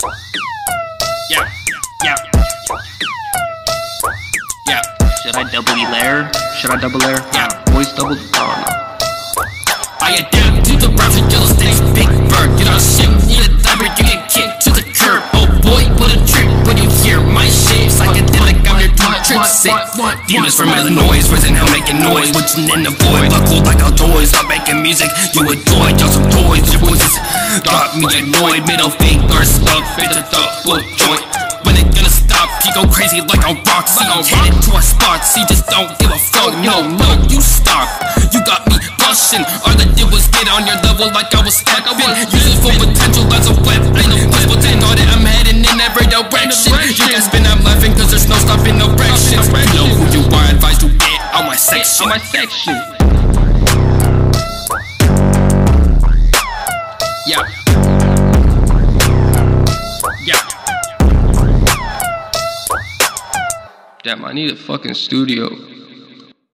Yeah, yeah. Yeah. Should I double layer? Should I double layer? Yeah. Voice double? Oh no. I adapt to the rough and yellow sticks, big bird. You know shit, need a diamond, you get kicked to the curb. Oh boy, what a trip when you hear my shit. Psychedelic, I'm your two trip sick. Demons from Illinois, raising hell making noise. Witching in the void, buckled like our toys. Stop making music, you enjoy just some toys. Your got me annoyed. Middle finger stuck, bitch, a double joint. When it gonna stop? He go crazy like on rocks. He headed to our spots. He just don't give a fuck. No, no, you stop. You got me blushing. All I did was get on your level like I was stepping. Use it for potential as a weapon. Possible to know that I'm heading in every direction. You can spin, I'm laughing cause there's no stopping erections. You know who you are, advised to get on my section. On my section. Yeah. Damn, I need a fucking studio.